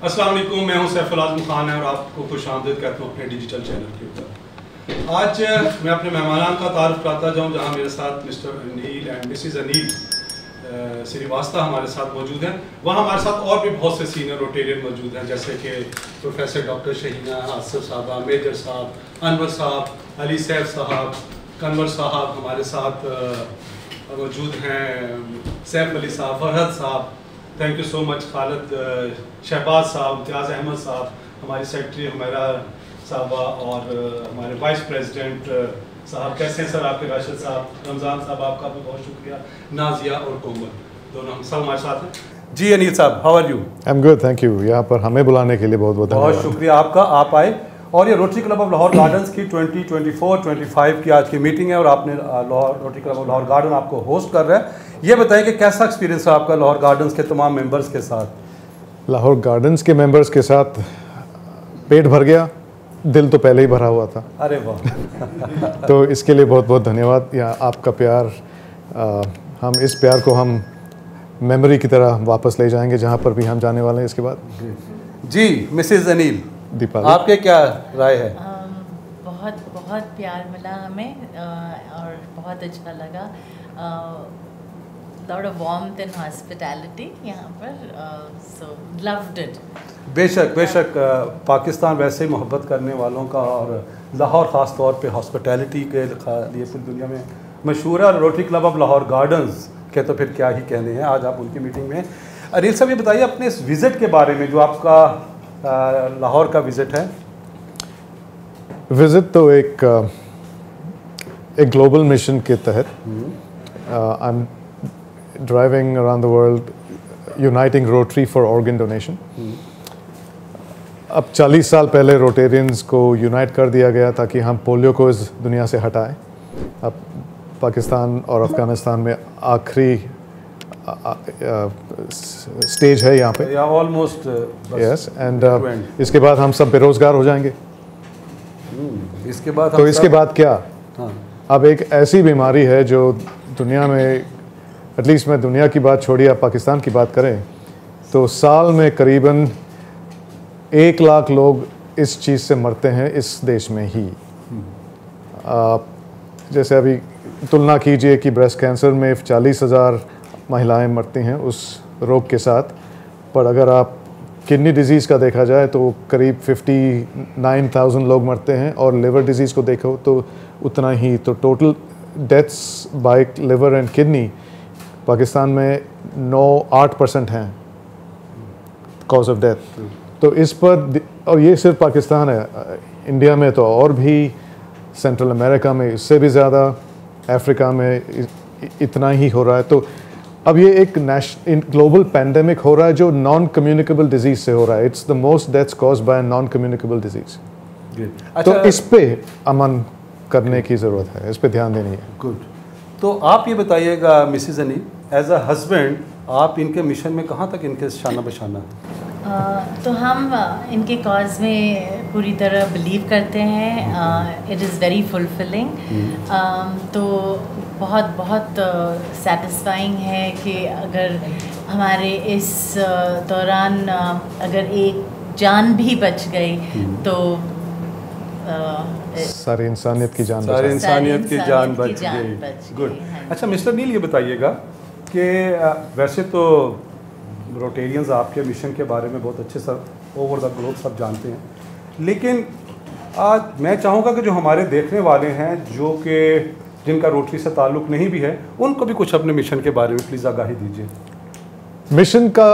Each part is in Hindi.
अस्सलाम वालेकुम मैं हूँ सैफुल आज़म खान है और आपको खुश आमदीद कहता हूँ अपने डिजिटल चैनल के ऊपर। आज मैं अपने मेहमान का तारफ कराता जाऊँ, जहाँ मेरे साथ Mr Anil and Mrs Anil Srivastava हमारे साथ मौजूद हैं। वहाँ हमारे साथ और भी बहुत से सीनियर रोटेरियन मौजूद हैं, जैसे कि प्रोफेसर डॉक्टर शहीना आसफ साहबा मेजर साहब, अनवर साहब, अली सैफ साहब, कनवर साहब हमारे साथ मौजूद हैं, Saif Ali sahab, Farhad sahab thank you so much Khalid Shahbaz sahab Imtiaz Ahmed साहब हमारी सेक्रेटरी हमारा साहबा और हमारे वाइस प्रेसिडेंट साहब कैसे हैं सर आपके राशिद साहब? रमज़ान साहब आपका भी बहुत शुक्रिया। नाजिया और कोमल दोनों हम सब हमारे साथ हैं। जी Anil sahab how are you I am good thank you यहाँ पर हमें बुलाने के लिए बहुत बहुत बहुत शुक्रिया आपका आप आए। और ये Rotary Club of Lahore Gardens की 2024 25 की आज की मीटिंग है और आपने Lahore Rotary Club of Lahore Garden आपको होस्ट कर रहा है। ये बताएँ कि कैसा एक्सपीरियंस है आपका लाहौर गार्डन्स के तमाम मेंबर्स के साथ? लाहौर गार्डन्स के मेंबर्स के साथ पेट भर गया दिल तो पहले ही भरा हुआ था। अरे वाह। तो इसके लिए बहुत बहुत धन्यवाद। या आपका प्यार आ, हम इस प्यार को हम मेमोरी की तरह वापस ले जाएँगे जहाँ पर भी हम जाने वाले हैं इसके बाद। जी मिसेज अनिल दीपा आपके क्या राय है? बहुत बहुत प्यार मिला हमें और बहुत अच्छा लगा। Lot of warmth and hospitality यहाँ पर so loved it. बेशक बेशक पाकिस्तान वैसे ही मोहब्बत करने वालों का और लाहौर ख़ास तौर पे हॉस्पिटैलिटी के लिए पूरी दुनिया में मशहूर है। Rotary Club of Lahore Gardens के तो फिर क्या ही कहने हैं। आज आप उनकी मीटिंग में अनिल साहब ये बताइए अपने इस विज़िट के बारे में जो आपका लाहौर का विज़िट है। विज़िट तो एक एक ग्लोबल मिशन के तहत I am driving around the world uniting Rotary for organ donation अब 40 साल पहले रोटेरियंस को यूनाइट कर दिया गया ताकि हम पोलियो को इस दुनिया से हटाएँ। अब पाकिस्तान और अफ़गानिस्तान में आखिरी स्टेज है यहाँ पे। ऑलमोस्ट यस एंड इसके बाद हम सब बेरोज़गार हो जाएँगे। Hmm, इसके बाद तो इसके बाद क्या? हाँ. अब एक ऐसी बीमारी है जो दुनिया में एटलीस्ट मैं दुनिया की बात छोड़िए आप पाकिस्तान की बात करें तो साल में करीबन एक लाख लोग इस चीज़ से मरते हैं, इस देश में ही। आप जैसे अभी तुलना कीजिए कि ब्रेस्ट कैंसर में चालीस हज़ार महिलाएँ मरती हैं उस रोग के साथ, पर अगर आप किडनी डिज़ीज़ का देखा जाए तो करीब फिफ्टी नाइन थाउज़ेंड लोग मरते हैं, और लिवर डिज़ीज़ को देखो तो उतना ही तो total deaths by liver and kidney Pakistan में नौ आठ परसेंट हैं कॉज ऑफ़ डेथ तो इस पर और ये सिर्फ़ पाकिस्तान है इंडिया में तो और भी सेंट्रल अमेरिका में इससे भी ज़्यादा अफ्रीका में इतना ही हो रहा है। तो अब ये एक नेशन ग्लोबल पैंडेमिक हो रहा है जो नॉन कम्युनिकेबल डिज़ीज़ से हो रहा है। It's the most deaths cause by non communicable disease तो इस पे अमन करने की ज़रूरत है इस पे ध्यान देनी है। गुड तो आप ये बताइएगा मिसिज अनी एज अ हस्बैंड आप इनके मिशन में कहाँ तक इनके शाना बशाना? तो हम इनके कॉज में पूरी तरह बिलीव करते हैं। इट इज़ वेरी फुलफिलिंग तो बहुत बहुत सेटिस्फाइंग है कि अगर हमारे इस दौरान अगर एक जान भी बच गई हम्म। तो सारी इंसानियत की जान सारी इंसानियत की जान बच गई। गुड हाँ अच्छा मिस्टर नील ये बताइएगा कि वैसे तो रोटेरियंस आपके मिशन के बारे में बहुत अच्छे सब ओवर द ग्लोब सब जानते हैं। लेकिन आज मैं चाहूँगा कि जो हमारे देखने वाले हैं, जो कि जिनका रोटरी से ताल्लुक़ नहीं भी है, उनको भी कुछ अपने मिशन के बारे में प्लीज़ आगाही दीजिए। मिशन का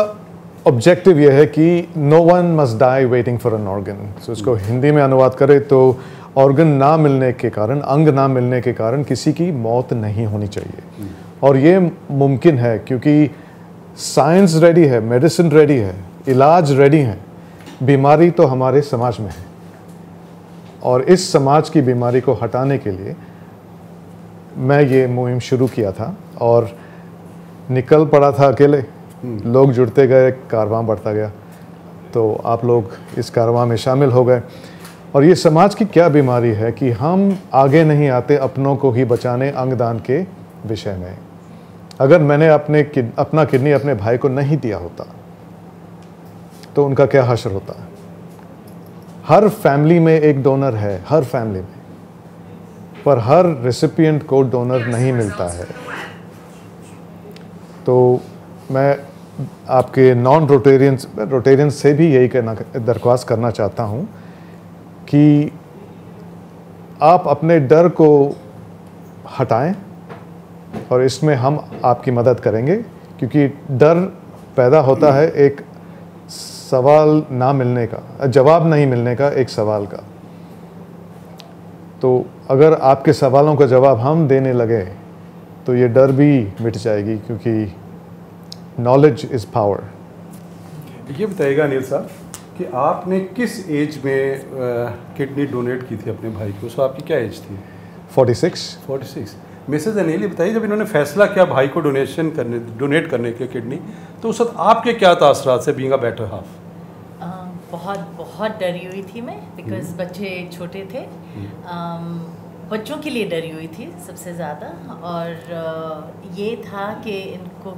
ऑब्जेक्टिव यह है कि no one must die waiting for an organ so इसको हिंदी में अनुवाद करें तो ऑर्गन ना मिलने के कारण, अंग ना मिलने के कारण किसी की मौत नहीं होनी चाहिए। और ये मुमकिन है क्योंकि साइंस रेडी है मेडिसिन रेडी है इलाज रेडी है बीमारी तो हमारे समाज में है। और इस समाज की बीमारी को हटाने के लिए मैं ये मुहिम शुरू किया था और निकल पड़ा था अकेले। हम्म। लोग जुड़ते गए कारवां बढ़ता गया तो आप लोग इस कारवां में शामिल हो गए। और ये समाज की क्या बीमारी है कि हम आगे नहीं आते अपनों को ही बचाने अंगदान के विषय में। अगर मैंने अपने अपना किडनी अपने भाई को नहीं दिया होता तो उनका क्या हशर होता? हर फैमिली में एक डोनर है, हर फैमिली में। पर हर रेसिपिएंट को डोनर नहीं मिलता है। तो मैं आपके नॉन रोटेरियंस रोटेरियंस से भी यही कहना, दरख्वास्त करना चाहता हूँ कि आप अपने डर को हटाएँ और इसमें हम आपकी मदद करेंगे क्योंकि डर पैदा होता है एक सवाल ना मिलने का जवाब नहीं मिलने का एक सवाल का। तो अगर आपके सवालों का जवाब हम देने लगे तो ये डर भी मिट जाएगी क्योंकि नॉलेज इज़ पावर ये बताइएगा अनिल साहब कि आपने किस एज में किडनी डोनेट की थी अपने भाई को? सो आपकी क्या एज थी? 46 46 मिसेज अनिल बताइए जब इन्होंने फैसला किया भाई को डोनेशन करने डोनेट करने के किडनी तो उस वक्त आपके क्या तासरात से बींग बेटर हाफ़ बहुत बहुत डरी हुई थी मैं बिकॉज़ बच्चे छोटे थे। अम, बच्चों के लिए डरी हुई थी सबसे ज़्यादा और ये था कि इनको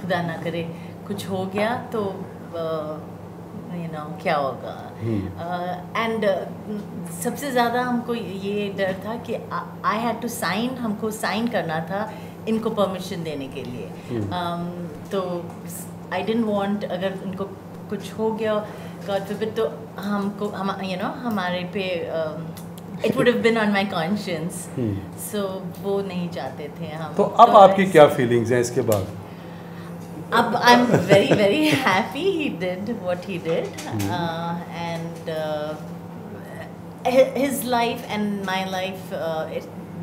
खुदा ना करे कुछ हो गया तो यू नो क्या होगा? एंड सबसे ज़्यादा हमको ये डर था कि आई हैड टू साइन हमको साइन करना था इनको परमिशन देने के लिए। Um, तो आई डेंट वांट अगर उनको कुछ हो गया गॉड forbid तो हमको हम यू नो हमारे पे it would have been on my conscience so वो नहीं चाहते थे हम। तो अब आपकी क्या फीलिंग्स हैं इसके बाद? अब I am very very happy he did what he did and his life and my life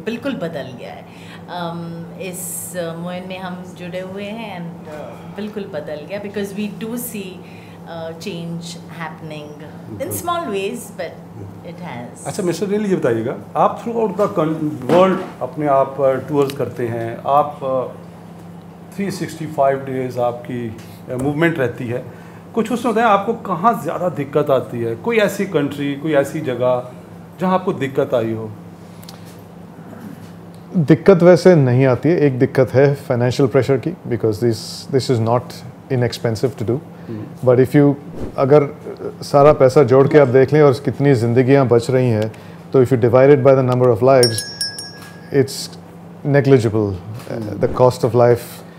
बिल्कुल बदल गया है। um, इस uh, मुहिम में हम जुड़े हुए हैं एंड बिल्कुल बदल गया because we do see change happening in small ways but it has अच्छा मिस्टर नील ये बताइएगा आप थ्रू आउट द वर्ल्ड अपने आप टूर्स करते हैं आप थ्री सिक्सटी फाइव डेज़ आपकी मूवमेंट रहती है। कुछ उसमें होता है आपको कहाँ ज़्यादा दिक्कत आती है? कोई ऐसी कंट्री कोई ऐसी जगह जहाँ आपको दिक्कत आई हो? दिक्कत वैसे नहीं आती है। एक दिक्कत है फाइनेंशियल प्रेशर की because this this is not inexpensive to do but if you अगर सारा पैसा जोड़ के आप देख लें और कितनी ज़िंदगियाँ बच रही हैं तो if you divided by the number of lives it's negligible the the of of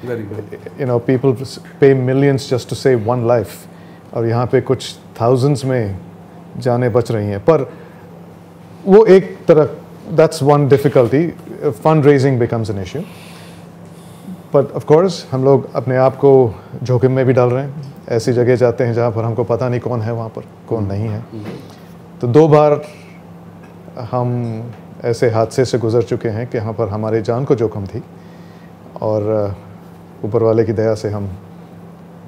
you know people pay millions just to save one life. और यहाँ पे कुछ thousands में जाने बच रही हैं। पर वो एक तरह that's one difficulty. Fundraising becomes an issue. But of course हम लोग अपने आप को जोखिम में भी डाल रहे हैं। ऐसी जगह जाते हैं जहाँ पर हमको पता नहीं कौन है वहाँ पर कौन नहीं है। तो दो बार हम ऐसे हादसे से गुजर चुके हैं कि यहाँ पर हमारे जान को जोखिम थी। और ऊपर वाले की दया से हम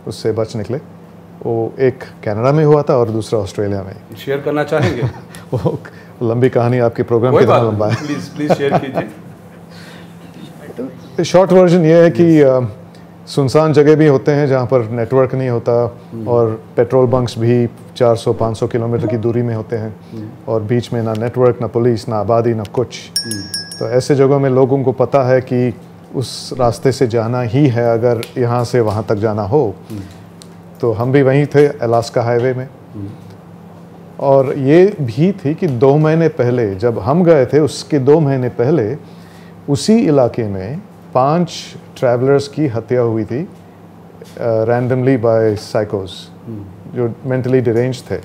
उससे बच निकले। वो एक कनाडा में हुआ था और दूसरा ऑस्ट्रेलिया में। शेयर करना चाहेंगे? वो लंबी कहानी आपके प्रोग्राम कितना लंबा है। प्लीज़ प्लीज़ शेयर कीजिए। शॉर्ट वर्जन ये है कि सुनसान जगह भी होते हैं जहाँ पर नेटवर्क नहीं होता और पेट्रोल बंक्स भी 400-500 किलोमीटर की दूरी में होते हैं और बीच में ना नेटवर्क ना पुलिस ना आबादी ना कुछ। तो ऐसे जगहों में लोगों को पता है कि उस रास्ते से जाना ही है, अगर यहाँ से वहाँ तक जाना हो तो हम भी वहीं थे अलास्का हाईवे में। और ये भी थी कि दो महीने पहले, जब हम गए थे, उसके दो महीने पहले, उसी इलाके में पाँच ट्रैवलर्स की हत्या हुई थी रैंडमली बाय साइकोस जो मेंटली डिरेंज थे।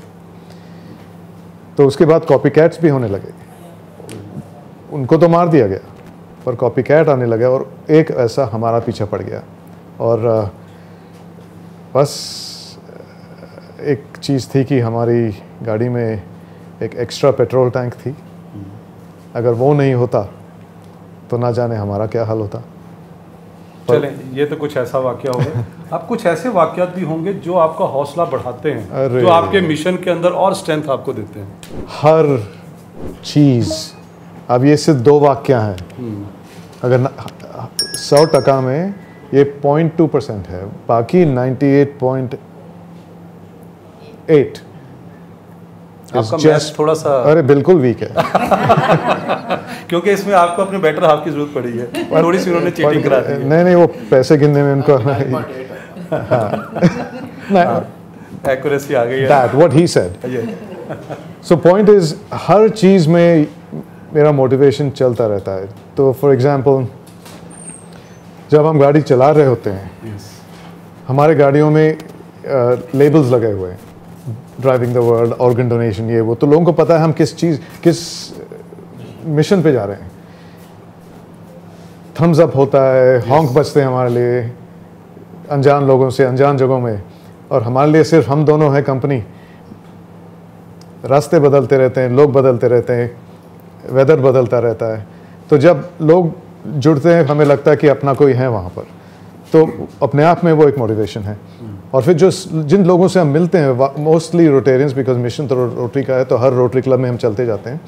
तो उसके बाद कॉपी कैट्स भी होने लगे। उनको तो मार दिया गया। पर कॉपी कैट आने लगा और एक ऐसा हमारा पीछा पड़ गया। और बस एक चीज़ थी कि हमारी गाड़ी में एक एक्स्ट्रा पेट्रोल टैंक थी। अगर वो नहीं होता तो ना जाने हमारा क्या हाल होता। चलें ये तो कुछ ऐसा वाक्य हो गया अब कुछ ऐसे वाक्यात भी होंगे जो आपका हौसला बढ़ाते हैं जो आपके मिशन के अंदर और स्ट्रेंथ आपको देते हैं। हर चीज़ अब ये सिर्फ़ दो वाक्य हैं। अगर सौ टका में ये पॉइंट टू परसेंट है बाकी नाइन्टी एट पॉइंट एट आपका मैथ थोड़ा सा अरे बिल्कुल वीक है। क्योंकि इसमें आपको अपने बेटर हाफ़ की ज़रूरत पड़ी है। थोड़ी सी उन्होंने चीटिंग करा दी है। नहीं नहीं वो पैसे गिनने में उनको हाँ। नहीं। एक्यूरेसी आ गई है। What he said. ये। So point is हर चीज़ में मेरा मोटिवेशन चलता रहता है। तो फॉर एग्जांपल जब हम गाड़ी चला रहे होते हैं यस हमारे गाड़ियों में लेबल्स uh, लगे हुए हैं। Driving the world organ donation ये वो। तो लोगों को पता है हम किस चीज़ किस मिशन पे जा रहे हैं। थम्स अप होता है हॉन्क बजते हैं हमारे लिए अनजान लोगों से अनजान जगहों में। और हमारे लिए सिर्फ़ हम दोनों हैं कंपनी रास्ते बदलते रहते हैं लोग बदलते रहते हैं। वेदर बदलता रहता है। तो जब लोग जुड़ते हैं, हमें लगता है कि अपना कोई है वहाँ पर। तो अपने आप में वो एक मोटिवेशन है। और फिर जो जिन लोगों से हम मिलते हैं मोस्टली रोटेरियंस बिकॉज़ मिशन तो रोटरी का है तो हर रोटरी क्लब में हम चलते जाते हैं।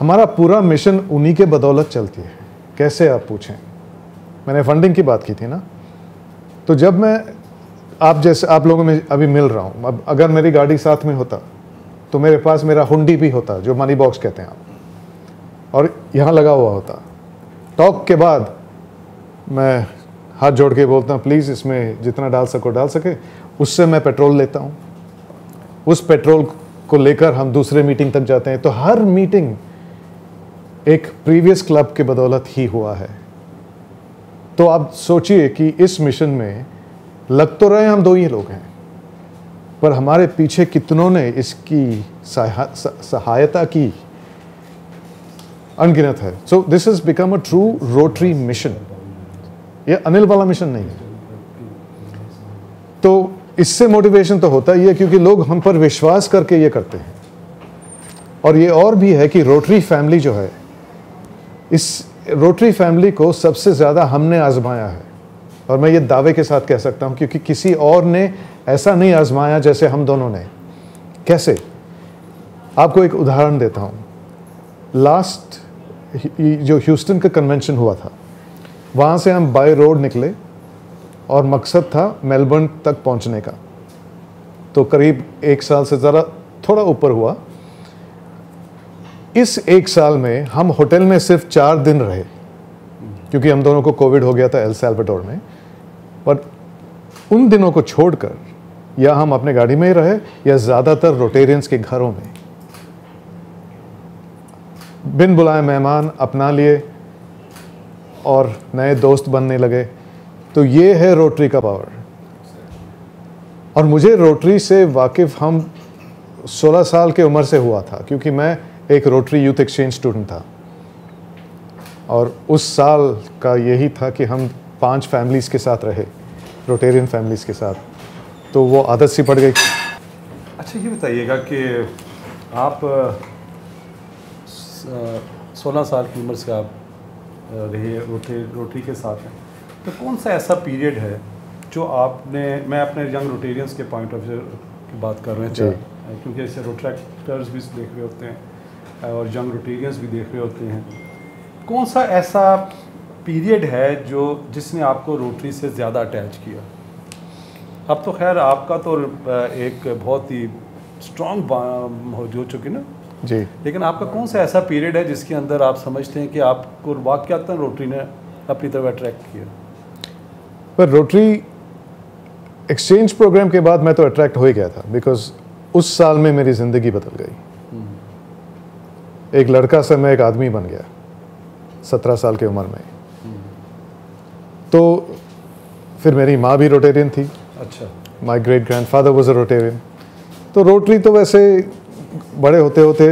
हमारा पूरा मिशन उन्हीं के बदौलत चलती है। कैसे आप पूछें? मैंने फंडिंग की बात की थी ना। तो जब मैं, आप जैसे, आप लोगों में अभी मिल रहा हूँ। अब अगर मेरी गाड़ी साथ में होता तो मेरे पास मेरा हुंडी भी होता, जो मनी बॉक्स कहते हैं आप। और यहाँ लगा हुआ होता। टॉक के बाद मैं हाथ जोड़ के बोलता हूँ प्लीज़ इसमें जितना डाल सको, डाल सके। उससे मैं पेट्रोल लेता हूँ। उस पेट्रोल को लेकर हम दूसरे मीटिंग तक जाते हैं। तो हर मीटिंग एक प्रीवियस क्लब के बदौलत ही हुआ है। तो आप सोचिए कि इस मिशन में लग तो रहे हम दो ही लोग हैं। पर हमारे पीछे कितनों ने इसकी सहायता की? अनगिनत है। So this is become a true Rotary mission ये अनिल वाला मिशन नहीं है। तो इससे मोटिवेशन तो होता ही है क्योंकि लोग हम पर विश्वास करके ये करते हैं। और ये और भी है कि रोटरी फैमिली जो है, इस रोटरी फैमिली को सबसे ज़्यादा हमने आजमाया है। और मैं ये दावे के साथ कह सकता हूँ क्योंकि किसी और ने ऐसा नहीं आजमाया जैसे हम दोनों ने। कैसे? आपको एक उदाहरण देता हूँ। लास्ट जो ह्यूस्टन का कन्वेंशन हुआ था, वहाँ से हम बाय रोड निकले और मकसद था मेलबर्न तक पहुँचने का। तो करीब एक साल से ज़रा थोड़ा ऊपर हुआ। इस एक साल में हम होटल में सिर्फ़ चार दिन रहे, क्योंकि हम दोनों को कोविड हो गया था एल सैल्वाडोर में। पर उन दिनों को छोड़कर या हम अपने गाड़ी में ही रहे, या ज़्यादातर रोटेरियंस के घरों में। बिन बुलाए मेहमान अपना लिए और नए दोस्त बनने लगे तो ये है रोटरी का पावर और मुझे रोटरी से वाकिफ़ हम 16 साल के उम्र से हुआ था, क्योंकि मैं एक रोटरी यूथ एक्सचेंज स्टूडेंट था। और उस साल का यही था कि हम पाँच फैमिलीज़ के साथ रहे रोटेरियन फैमिलीज़ के साथ। तो वो आदत सी पड़ गई। अच्छा ये बताइएगा कि आप सोलह साल की उम्र से आप रहे रोटरी रोटरी के साथ हैं। तो कौन सा ऐसा पीरियड है जो आपने मैं अपने यंग रोटेरियंस के पॉइंट ऑफ़ व्यू की बात कर रहे। थे क्योंकि ऐसे रोट्रैक्टर्स भी देख रहे होते हैं और यंग रोटेरियंस भी देख रहे होते हैं। कौन सा ऐसा पीरियड है जो जिसने आपको रोटरी से ज़्यादा अटैच किया? अब तो खैर आपका तो एक बहुत ही स्ट्रॉन्ग हो चुकी ना? जी। लेकिन आपका कौन सा ऐसा पीरियड है जिसके अंदर आप समझते हैं कि आपको वाक्यता रोटरी ने अपनी तरफ़ अट्रैक्ट किया? पर रोटरी एक्सचेंज प्रोग्राम के बाद मैं तो अट्रैक्ट हो ही गया था बिकॉज़ उस साल में मेरी ज़िंदगी बदल गई। एक लड़का से मैं एक आदमी बन गया सत्रह साल की उम्र में। तो फिर मेरी माँ भी रोटेरियन थी। अच्छा। My great grandfather was a Rotarian तो रोटरी तो वैसे बड़े होते होते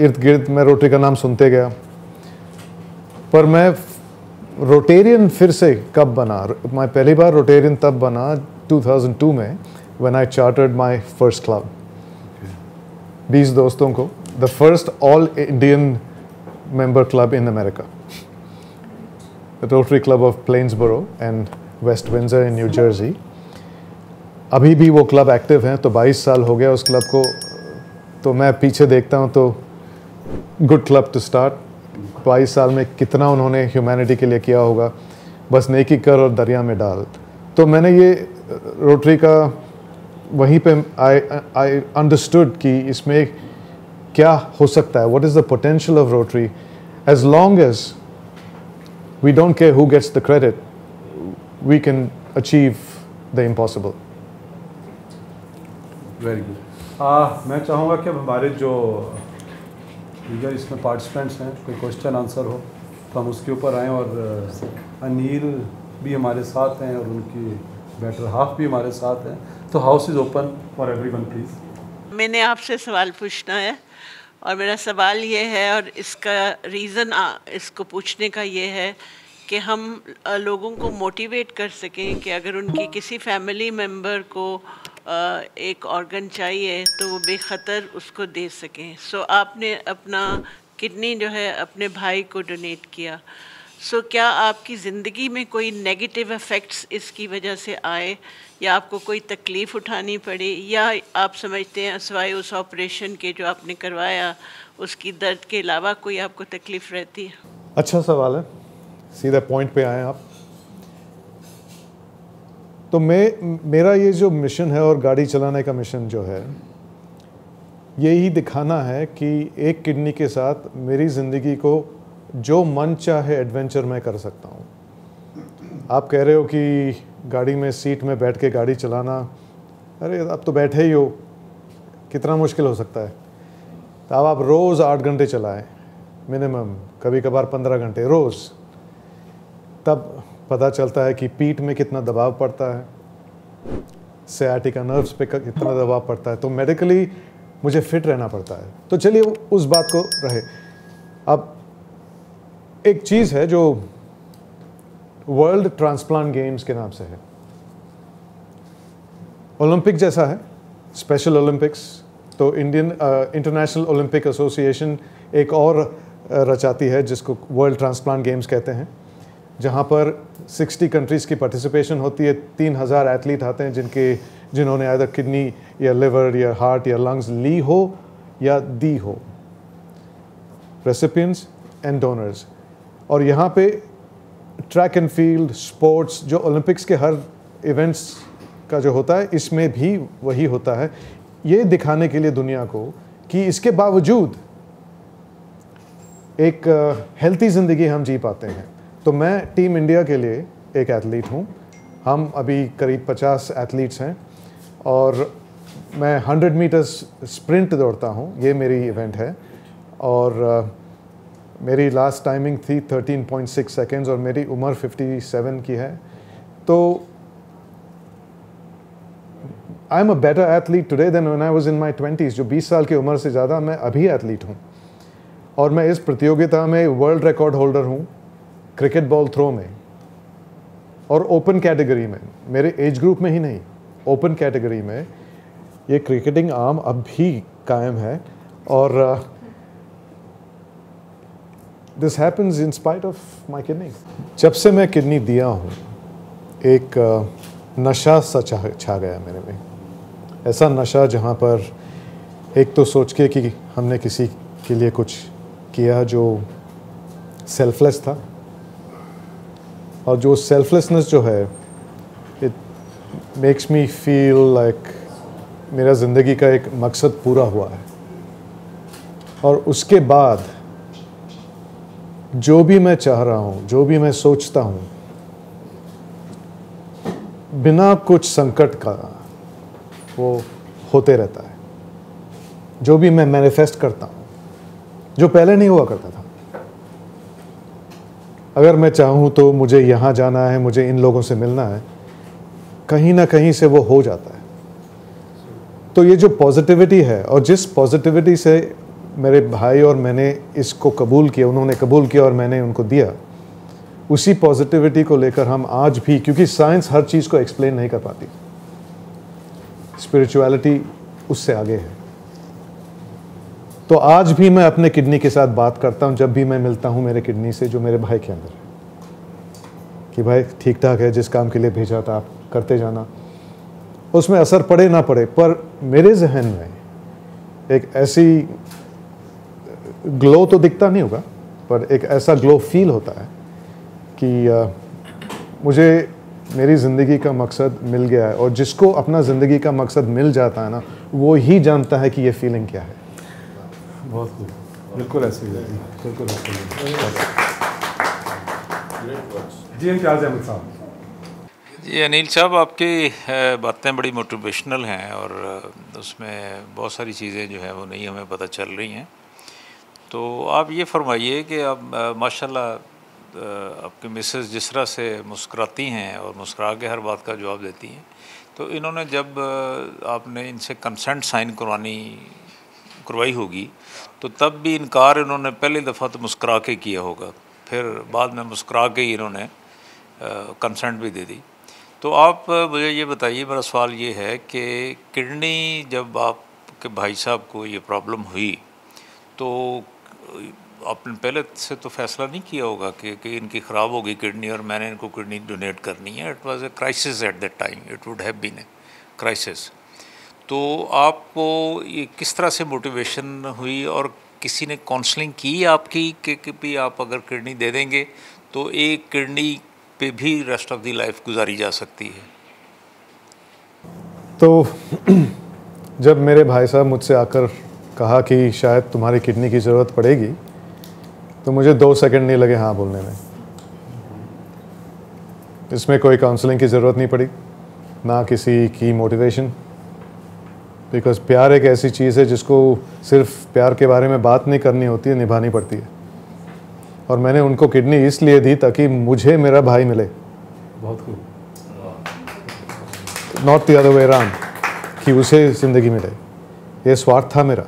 इर्द गिर्द मैं रोटरी का नाम सुनते गया। पर मैं रोटेरियन फिर से कब बना? मैं पहली बार रोटेरियन तब बना 2002 में when I chartered my first club 20 दोस्तों को। The first all Indian member club in America Rotary Club of Plainsboro and West Windsor in New Jersey अभी भी वो क्लब एक्टिव हैं तो 22 साल हो गया उस क्लब को तो मैं पीछे देखता हूँ तो गुड क्लब टू स्टार्ट बाईस साल में कितना उन्होंने ह्यूमैनिटी के लिए किया होगा, बस नेकी कर और दरिया में डाल। तो मैंने ये, रोटरी का वहीं पे आई आई अंडरस्टूड कि इसमें क्या हो सकता है what is the potential of Rotary as long as we don't care who gets the credit we can achieve the impossible very good मैं चाहूँगा कि अब हमारे जो दीगर इसमें पार्टिसिपेंट्स हैं कोई क्वेश्चन आंसर हो तो हम उसके ऊपर आएँ और अनिल भी हमारे साथ हैं और उनकी बेटर हाफ़ भी हमारे साथ हैं। तो house is open for everyone please मैंने आपसे सवाल पूछना है और मेरा सवाल ये है और इसका रीज़न इसको पूछने का ये है कि हम लोगों को मोटिवेट कर सकें कि अगर उनकी किसी फैमिली मेंबर को एक ऑर्गन चाहिए तो वो बेखतर उसको दे सकें। सो so, आपने अपना किडनी जो है अपने भाई को डोनेट किया। सो so, क्या आपकी ज़िंदगी में कोई नेगेटिव इफ़ेक्ट्स इसकी वजह से आए? या आपको कोई तकलीफ़ उठानी पड़ी? या आप समझते हैं सवाए उस ऑपरेशन के जो आपने करवाया उसकी दर्द के अलावा कोई आपको तकलीफ़ रहती है? अच्छा सवाल है। सीधा पॉइंट पे आए आप। तो मैं, मेरा ये जो मिशन है और गाड़ी चलाने का मिशन जो है, यही दिखाना है कि एक किडनी के साथ मेरी ज़िंदगी को जो मन चाहे एडवेंचर मैं कर सकता हूँ। आप कह रहे हो कि गाड़ी में सीट में बैठ के गाड़ी चलाना, अरे अब तो बैठे ही हो, कितना मुश्किल हो सकता है? तो अब आप रोज़ आठ घंटे चलाएँ मिनिमम कभी कभार पंद्रह घंटे, रोज़। तब पता चलता है कि पीठ में कितना दबाव पड़ता है सयाटिका नर्व्स पे कितना दबाव पड़ता है। तो मेडिकली मुझे फिट रहना पड़ता है। तो चलिए उस बात को रहे। अब एक चीज़ है जो वर्ल्ड ट्रांसप्लांट गेम्स के नाम से है। ओलंपिक जैसा है स्पेशल ओलंपिक्स तो इंडियन इंटरनेशनल ओलंपिक एसोसिएशन एक और रचाती है, जिसको वर्ल्ड ट्रांसप्लांट गेम्स कहते हैं। जहाँ पर 60 कंट्रीज़ की पार्टिसिपेशन होती है, तीन हज़ार एथलीट आते हैं जिनके, जिन्होंने आदर किडनी या लिवर या हार्ट या लंग्स ली हो या दी हो। रेसिपियंट्स एंड डोनर्स और यहाँ पे ट्रैक एंड फ़ील्ड स्पोर्ट्स जो ओलंपिक्स के हर इवेंट्स का जो होता है, इसमें भी वही होता है। ये दिखाने के लिए दुनिया को कि इसके बावजूद एक हेल्थी ज़िंदगी हम जी पाते हैं। तो मैं टीम इंडिया के लिए एक एथलीट हूँ। हम अभी करीब 50 एथलीट्स हैं और मैं 100 मीटर्स स्प्रिंट दौड़ता हूँ। ये मेरी इवेंट है और मेरी लास्ट टाइमिंग थी 13.6 सेकेंड्स और मेरी उम्र 57 की है। तो I am a better athlete today than when I was in my 20s जो 20 साल की उम्र से ज़्यादा मैं अभी एथलीट हूँ। और मैं इस प्रतियोगिता में वर्ल्ड रिकॉर्ड होल्डर हूँ। क्रिकेट बॉल थ्रो में और ओपन कैटेगरी में मेरे एज ग्रुप में ही नहीं ओपन कैटेगरी में ये क्रिकेटिंग आर्म अब भी कायम है और this happens in spite of my kidney जब से मैं किडनी दिया हूँ एक uh, नशा सा छा गया मेरे में। ऐसा नशा जहाँ पर एक तो सोच के कि हमने किसी के लिए कुछ किया जो सेल्फलेस था और जो सेल्फलेसनेस जो है it makes me feel like मेरा ज़िंदगी का एक मकसद पूरा हुआ है। और उसके बाद जो भी मैं चाह रहा हूँ, जो भी मैं सोचता हूँ, बिना कुछ संकट का वो होते रहता है। जो भी मैं मैनिफेस्ट करता हूँ, जो पहले नहीं हुआ करता था। अगर मैं चाहूँ तो मुझे यहाँ जाना है, मुझे इन लोगों से मिलना है। कहीं ना कहीं से वो हो जाता है। तो ये जो पॉजिटिविटी है, और जिस पॉजिटिविटी से मेरे भाई और मैंने इसको कबूल किया, उन्होंने कबूल किया और मैंने उनको दिया, उसी पॉजिटिविटी को लेकर हम आज भी, क्योंकि साइंस हर चीज़ को एक्सप्लेन नहीं कर पाती। स्पिरिचुअलिटी उससे आगे है। तो आज भी मैं अपने किडनी के साथ बात करता हूँ जब भी मैं मिलता हूँ मेरे किडनी से जो मेरे भाई के अंदर। है कि भाई ठीक ठाक है जिस काम के लिए भेजा था आप करते जाना। उसमें असर पड़े ना पड़े पर मेरे जहन में एक ऐसी ग्लो तो दिखता नहीं होगा पर एक ऐसा ग्लो फील होता है कि आ, मुझे मेरी ज़िंदगी का मकसद मिल गया है और जिसको अपना ज़िंदगी का मकसद मिल जाता है ना वो ही जानता है कि ये फीलिंग क्या है। बहुत खूब। बिल्कुल ऐसे ही बिल्कुल ऐसे ही जी इम्तियाज़ अहमद साहब। जी, अनिल साहब, आपकी बातें बड़ी मोटिवेशनल हैं और उसमें बहुत सारी चीज़ें जो है वो नहीं हमें पता चल रही हैं। तो आप ये फरमाइए कि आप माशाल्लाह आपकी मिसेस जिस तरह से मुस्कुराती हैं और मुस्कुरा के हर बात का जवाब देती हैं तो इन्होंने जब आपने इनसे कंसेंट साइन करवानी करवाई होगी तो तब भी इनकार इन्होंने पहली दफ़ा तो मुस्करा के किया होगा। फिर बाद में मुस्करा के ही इन्होंने कंसेंट भी दे दी। तो आप मुझे ये बताइए मेरा सवाल ये है कि किडनी जब आपके भाई साहब को ये प्रॉब्लम हुई तो आपने पहले से तो फैसला नहीं किया होगा कि, कि इनकी ख़राब होगी किडनी और मैंने इनको किडनी डोनेट करनी है? It was a crisis at that time it would have been a crisis तो आपको ये किस तरह से मोटिवेशन हुई और किसी ने काउंसलिंग की आपकी कि, भी आप अगर किडनी दे देंगे तो एक किडनी पे भी रेस्ट ऑफ़ दी लाइफ गुजारी जा सकती है? तो जब मेरे भाई साहब मुझसे आकर कहा कि शायद तुम्हारी किडनी की ज़रूरत पड़ेगी तो मुझे दो सेकंड नहीं लगे हाँ बोलने में। इसमें कोई काउंसलिंग की ज़रूरत नहीं पड़ी ना किसी की मोटिवेशन बिकॉज़ प्यार एक ऐसी चीज़ है जिसको सिर्फ़ प्यार के बारे में बात नहीं करनी होती है निभानी पड़ती है। और मैंने उनको किडनी इसलिए दी ताकि मुझे मेरा भाई मिले। बहुत खूब not the other way Ram कि उसे ज़िंदगी मिले। ये स्वार्थ था मेरा।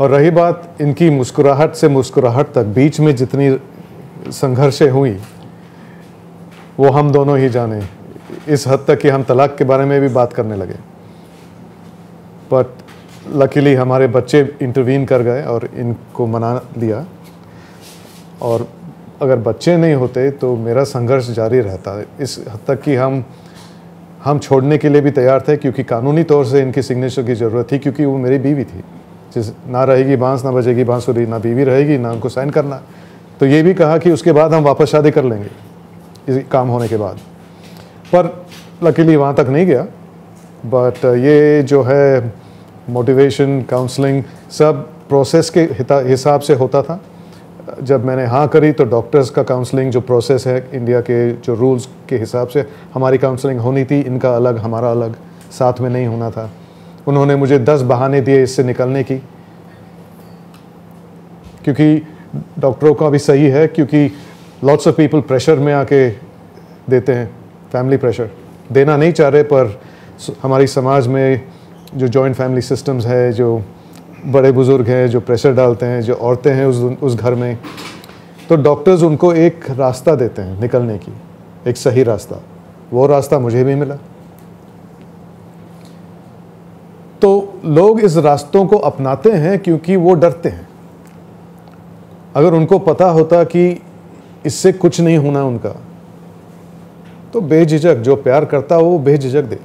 और रही बात इनकी मुस्कुराहट से मुस्कुराहट तक बीच में जितनी संघर्षें हुई वो हम दोनों ही जाने। इस हद तक कि हम तलाक के बारे में भी बात करने लगे। बट लकीली हमारे बच्चे इंटरवीन कर गए और इनको मना लिया। और अगर बच्चे नहीं होते तो मेरा संघर्ष जारी रहता इस हद तक कि हम हम छोड़ने के लिए भी तैयार थे, क्योंकि कानूनी तौर से इनकी सिग्नेचर की ज़रूरत थी, क्योंकि वो मेरी बीवी थी। जिस, ना रहेगी बाँस, ना बजेगी बांसुरी, ना बीवी रहेगी, ना उनको साइन करना। तो ये भी कहा कि उसके बाद हम वापस शादी कर लेंगे, इस काम होने के बाद। पर लकीली वहाँ तक नहीं गया। बट ये जो है मोटिवेशन काउंसलिंग सब प्रोसेस के हिसाब से होता था। जब मैंने हाँ करी तो डॉक्टर्स का काउंसलिंग जो प्रोसेस है इंडिया के जो रूल्स के हिसाब से हमारी काउंसलिंग होनी थी, इनका अलग, हमारा अलग, साथ में नहीं होना था। उन्होंने मुझे दस बहाने दिए इससे निकलने की। क्योंकि डॉक्टरों का भी सही है, क्योंकि लॉट्स ऑफ़ पीपल प्रेशर में आके देते हैं फैमिली प्रेशर देना नहीं चाह रहे पर हमारी समाज में जो जॉइंट फैमिली सिस्टम्स है, जो बड़े बुज़ुर्ग हैं, जो प्रेशर डालते हैं, जो औरतें हैं उस उस घर में तो डॉक्टर्स उनको एक रास्ता देते हैं निकलने की, एक सही रास्ता। वो रास्ता मुझे भी मिला। तो लोग इस रास्तों को अपनाते हैं क्योंकि वो डरते हैं। अगर उनको पता होता कि इससे कुछ नहीं होना उनका तो बेझिझक, जो प्यार करता हो वो बेझिझक दे।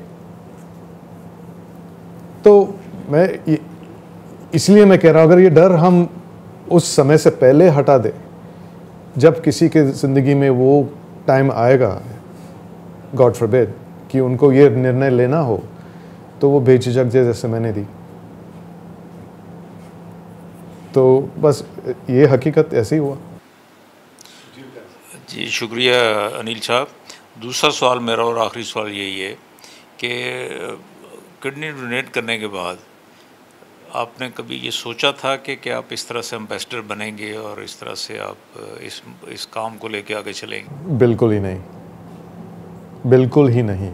तो मैं इसलिए मैं कह रहा हूँ, अगर ये डर हम उस समय से पहले हटा दें, जब किसी के ज़िंदगी में वो टाइम आएगा गॉड फॉरबिड कि उनको ये निर्णय लेना हो तो वो बेझिझक जैसे मैंने दी। तो बस ये हकीकत ऐसे ही हुआ। जी, शुक्रिया अनिल साहब। दूसरा सवाल मेरा और आखिरी सवाल यही है कि किडनी डोनेट करने के बाद आपने कभी ये सोचा था कि क्या आप इस तरह से एम्बेसडर बनेंगे और इस तरह से आप इस इस काम को लेके आगे चलेंगे? बिल्कुल ही नहीं। बिल्कुल ही नहीं।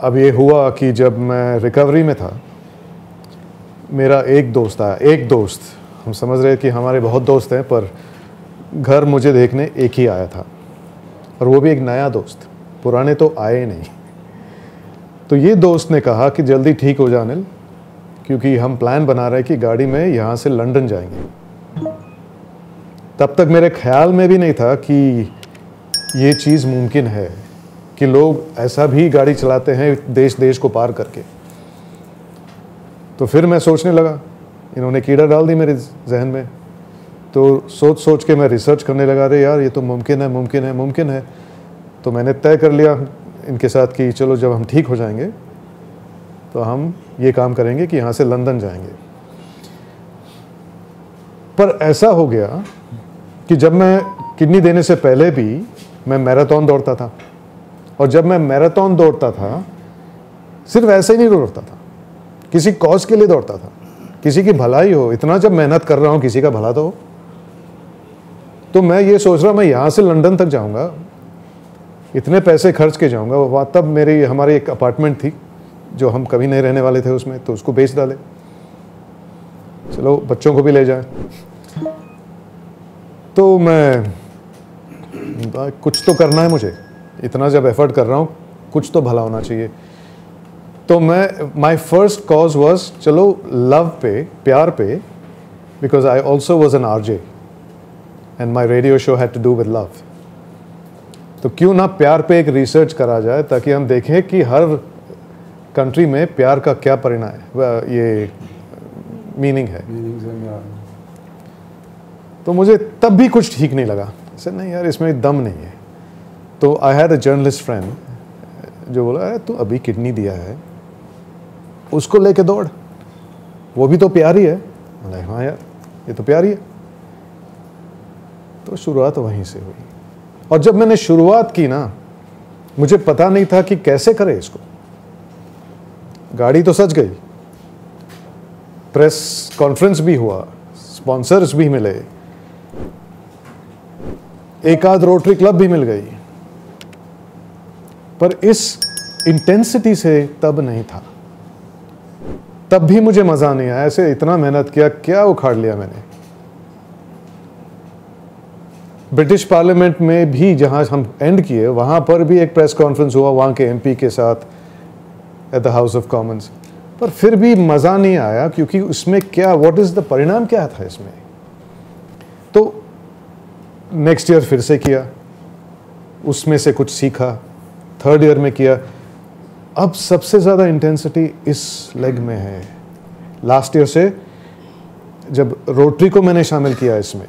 अब ये हुआ कि जब मैं रिकवरी में था, मेरा एक दोस्त आया, एक दोस्त। हम समझ रहे कि हमारे बहुत दोस्त हैं, पर घर मुझे देखने एक ही आया था। और वो भी एक नया दोस्त। पुराने तो आए नहीं। तो ये दोस्त ने कहा कि जल्दी ठीक हो जाने क्योंकि हम प्लान बना रहे हैं कि गाड़ी में यहाँ से लंदन जाएँगे। तब तक मेरे ख्याल में भी नहीं था कि ये चीज़ मुमकिन है कि लोग ऐसा भी गाड़ी चलाते हैं देश देश को पार करके। तो फिर मैं सोचने लगा, इन्होंने कीड़ा डाल दी मेरे जहन में। तो सोच सोच के मैं रिसर्च करने लगा रहे यार, ये तो मुमकिन है मुमकिन है मुमकिन है। तो मैंने तय कर लिया इनके साथ कि चलो जब हम ठीक हो जाएँगे तो हम ये काम करेंगे कि यहाँ से लंदन जाएँगे। पर ऐसा हो गया कि जब मैं किडनी देने से पहले भी मैं मैराथन दौड़ता था, और जब मैं मैराथन दौड़ता था, सिर्फ़ ऐसे ही नहीं दौड़ता था। किसी कॉज के लिए दौड़ता था। किसी की भलाई हो, इतना जब मेहनत कर रहा हूँ, किसी का भला तो हो। तो मैं ये सोच रहा मैं यहाँ से लंदन तक जाऊँगा इतने पैसे खर्च के जाऊँगा वहाँ तब मेरी, हमारी एक अपार्टमेंट थी, जो हम कभी नहीं रहने वाले थे उसमें तो उसको बेच डाले। चलो, बच्चों को भी ले जाए। तो मैं कुछ तो करना है मुझे। इतना जब एफर्ट कर रहा हूँ, कुछ तो भला होना चाहिए। तो मैं माई फ़र्स्ट कॉज वॉज़ चलो लव पे, प्यार पे because I also was an R J and my radio show had to do with love तो क्यों ना प्यार पे एक रिसर्च करा जाए ताकि हम देखें कि हर कंट्री में प्यार का क्या परिणाम है। ये मीनिंग है। तो मुझे तब भी कुछ ठीक नहीं लगा। सर नहीं यार इसमें दम नहीं है। तो I had a journalist friend जो बोला है तू अभी किडनी दिया है उसको लेके दौड़। वो भी तो प्यार ही। है बोला हाँ यार ये तो प्यार ही है। तो शुरुआत वहीं से हुई। और जब मैंने शुरुआत की ना, मुझे पता नहीं था कि कैसे करे इसको। गाड़ी तो सच गई। प्रेस कॉन्फ्रेंस भी हुआ, स्पॉन्सर्स भी मिले। एक आध रोटरी क्लब भी मिल गई। पर इस इंटेंसिटी से तब नहीं था। तब भी मुझे मज़ा नहीं आया, ऐसे इतना मेहनत किया, क्या उखाड़ लिया मैंने। ब्रिटिश पार्लियामेंट में भी जहाँ हम एंड किए, वहाँ पर भी एक प्रेस कॉन्फ्रेंस हुआ, वहाँ के एमपी के साथ at the House of Commons पर फिर भी मज़ा नहीं आया, क्योंकि उसमें क्या व्हाट इज़ द परिणाम क्या था इसमें? तो नेक्स्ट ईयर फिर से किया, उसमें से कुछ सीखा थर्ड ईयर में किया। अब सबसे ज़्यादा इंटेंसिटी इस लेग में है। लास्ट ईयर से जब रोटरी को मैंने शामिल किया इसमें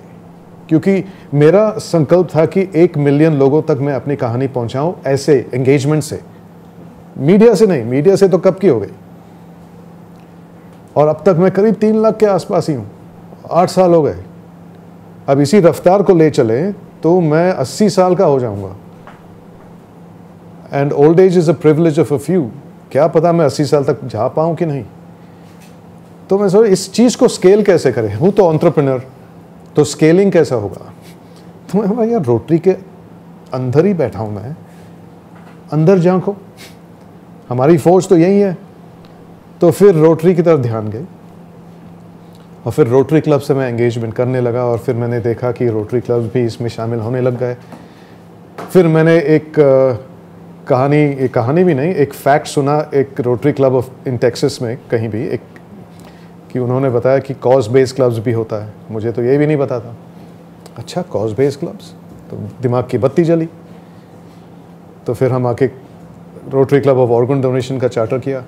क्योंकि मेरा संकल्प था कि एक मिलियन लोगों तक मैं अपनी कहानी पहुंचाऊं ऐसे एंगेजमेंट से। मीडिया से नहीं मीडिया से तो कब की हो गई? और अब तक मैं करीब तीन लाख के आसपास ही हूँ। आठ साल हो गए। अब इसी रफ्तार को ले चले तो मैं अस्सी साल का हो जाऊँगा। And old age is a privilege of a few क्या पता मैं अस्सी साल तक जा पाऊँ कि नहीं? तो मैं सोच, इस चीज़ को स्केल कैसे करें? हूँ तो ऑन्टरप्रनर तो स्केलिंग कैसा होगा? तो मैं यार, रोटरी के अंदर ही बैठा हूँ मैं। अंदर झांको। हमारी फौज तो यही है। तो फिर रोटरी की तरफ़ ध्यान गए और फिर रोटरी क्लब से मैं एंगेजमेंट करने लगा और फिर मैंने देखा कि रोटरी क्लब भी इसमें शामिल होने लग गए। फिर मैंने एक कहानी एक कहानी भी नहीं, एक फैक्ट सुना, एक Rotary Club of in Texas में कहीं भी, एक कि उन्होंने बताया कि कॉज बेस क्लब्स भी होता है। मुझे तो ये भी नहीं पता था। अच्छा कॉज बेस क्लब्स तो दिमाग की बत्ती जली। तो फिर हम आके Rotary Club of organ donation का चार्टर किया,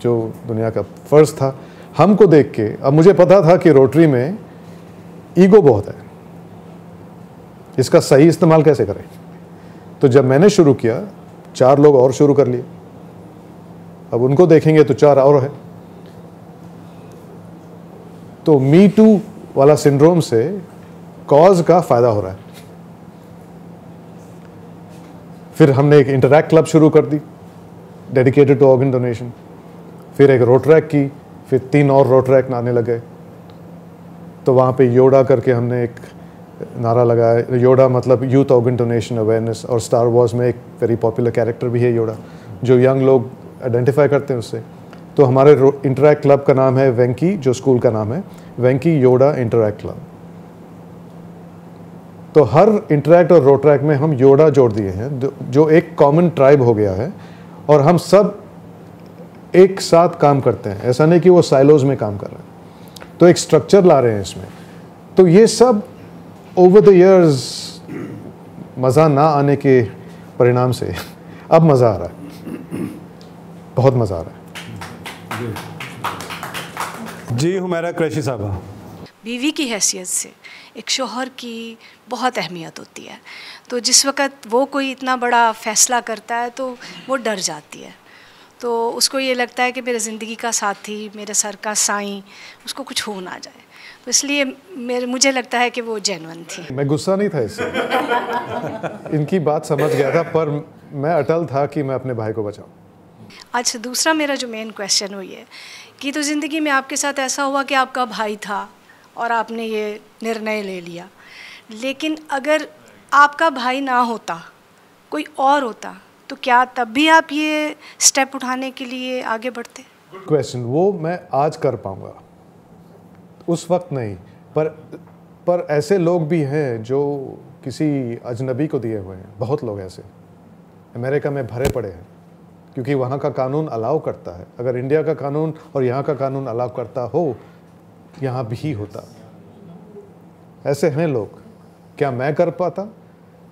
जो दुनिया का फ़र्ज़ था। हमको देख के, अब मुझे पता था कि रोटरी में ईगो बहुत है। इसका सही इस्तेमाल कैसे करें? तो जब मैंने शुरू किया, चार लोग और शुरू कर लिए। अब उनको देखेंगे तो चार और है। तो मी टू वाला सिंड्रोम से कॉज का फ़ायदा हो रहा है। फिर हमने एक इंटरैक्ट क्लब शुरू कर दी डेडिकेटेड टू ऑर्गन डोनेशन फिर एक रोटरैक की, फिर तीन और रोटरैक आने लगे। तो वहाँ पे योडा करके हमने एक नारा लगाया। योडा मतलब यूथ ऑर्गन डोनेशन अवेयरनेस और स्टार वॉर्स में एक वेरी पॉपुलर कैरेक्टर भी है योडा जो यंग लोग आइडेंटिफाई करते हैं उससे। तो हमारे इंटरैक्ट क्लब का नाम है वेंकी जो स्कूल का नाम है। वेंकी योडा इंटरैक्ट क्लब तो हर इंटरैक्ट और रोट्रैक में हम योडा जोड़ दिए हैं जो एक कॉमन ट्राइब हो गया है, और हम सब एक साथ काम करते हैं। ऐसा नहीं कि वो साइलोज में काम कर रहे हैं। तो एक स्ट्रक्चर ला रहे हैं इसमें। तो ये सब ओवर द इयर्स मज़ा ना आने के परिणाम से अब मज़ा आ रहा है। बहुत मज़ा आ रहा है। जी हुमैरा क्रैशी साहबा। बीवी की हैसियत से एक शोहर की बहुत अहमियत होती है। तो जिस वक़्त वो कोई इतना बड़ा फ़ैसला करता है तो वो डर जाती है। तो उसको ये लगता है कि मेरे ज़िंदगी का साथी मेरे सर का साई उसको कुछ हो ना जाए। तो इसलिए मेरे मुझे लगता है कि वो जेनवन थी। मैं गुस्सा नहीं था इससे। इनकी बात समझ गया था पर मैं अटल था कि मैं अपने भाई को बचाऊं। अच्छा दूसरा मेरा जो मेन क्वेश्चन हुई है कि तो ज़िंदगी में आपके साथ ऐसा हुआ कि आपका भाई था और आपने ये निर्णय ले लिया। लेकिन अगर आपका भाई ना होता, कोई और होता तो क्या तब भी आप ये स्टेप उठाने के लिए आगे बढ़ते? क्वेश्चन वो मैं आज कर पाऊँगा। उस वक्त नहीं, पर पर ऐसे लोग भी हैं जो किसी अजनबी को दिए हुए हैं। बहुत लोग ऐसे। अमेरिका में भरे पड़े हैं। क्योंकि वहाँ का कानून अलाउ करता है। अगर इंडिया का कानून और यहाँ का कानून अलाउ करता हो, यहाँ भी होता। ऐसे हैं लोग। क्या मैं कर पाता?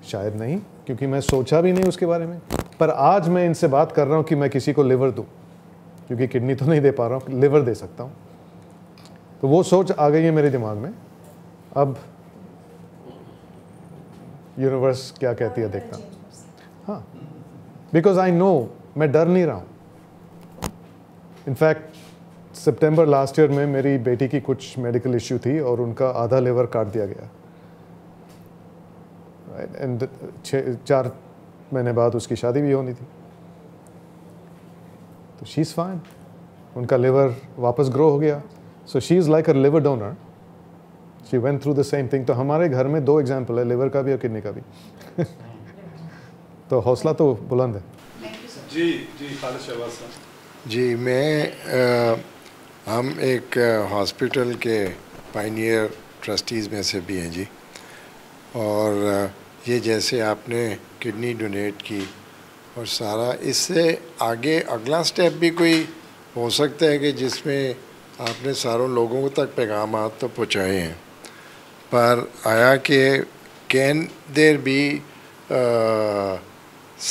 शायद नहीं, क्योंकि मैं सोचा भी नहीं उसके बारे में। पर आज मैं इनसे बात कर रहा हूँ कि मैं किसी को लिवर दूँ, क्योंकि किडनी तो नहीं दे पा रहा हूँ, लिवर दे सकता हूँ। तो वो सोच आ गई है मेरे दिमाग में। अब यूनिवर्स क्या कहती है देखता हाँ बिकॉज़ आई नो मैं डर नहीं रहा हूँ। इनफैक्ट सितंबर लास्ट ईयर में मेरी बेटी की कुछ मेडिकल इश्यू थी और उनका आधा लेवर काट दिया गया। एंड चार महीने बाद उसकी शादी भी होनी थी। तो शी इज़ फाइन उनका लिवर वापस ग्रो हो गया। So she is like a liver donor she went through the same thing तो हमारे घर में दो एग्ज़ाम्पल है लिवर का भी और किडनी का भी। तो हौसला तो बुलंद है। जी जी जी मैं आ, हम एक हॉस्पिटल के पाइनियर ट्रस्टीज़ में से भी हैं जी। और ये जैसे आपने किडनी डोनेट की और सारा इससे आगे अगला स्टेप भी कोई हो सकता है कि जिसमें आपने सारों लोगों तक पैगाम तो पहुँचाए हैं। पर आया कि can there be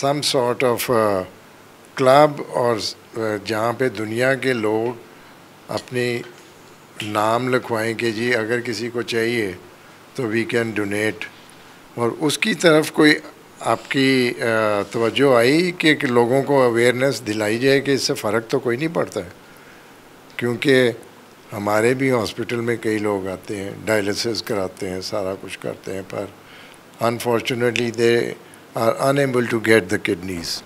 some sort of club और जहाँ पे दुनिया के लोग अपनी नाम लिखवाएँ कि जी अगर किसी को चाहिए तो वी कैन डोनेट और उसकी तरफ़ कोई आपकी तवज्जो आई कि, लोगों को अवेयरनेस दिलाई जाए कि इससे फ़र्क तो कोई नहीं पड़ता है? क्योंकि हमारे भी हॉस्पिटल में कई लोग आते हैं डायलिसिस कराते हैं सारा कुछ करते हैं पर unfortunately they are unable to get the kidneys